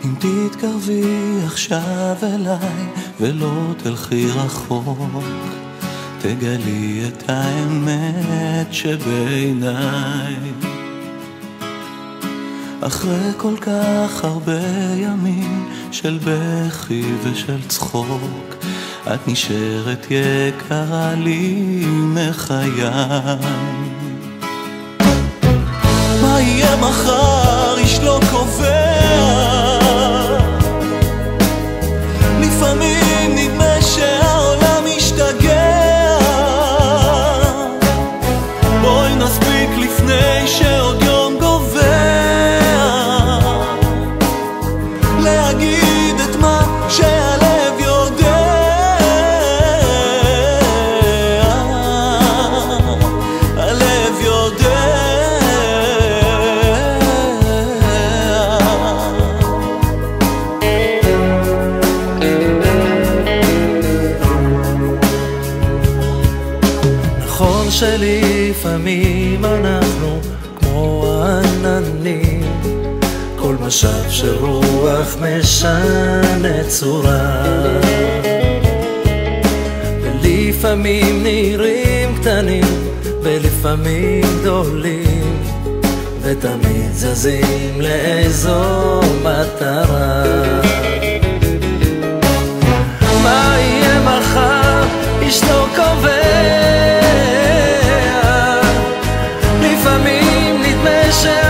תתקרבי עכשיו אליי ולא תלכי רחוק תגלי את האמת שבעיניי. אחרי כל כך הרבה ימים של בכי ושל צחוק את נשארת יקרה לי מחיי מה יהיה מחר? איש לא קובע נכון שלפעמים אנחנו כמו עננים כל משב של רוח משנה צורה. ולפעמים נראים קטנים ולפעמים גדולים ותמיד זזים לאיזו מטרה myself.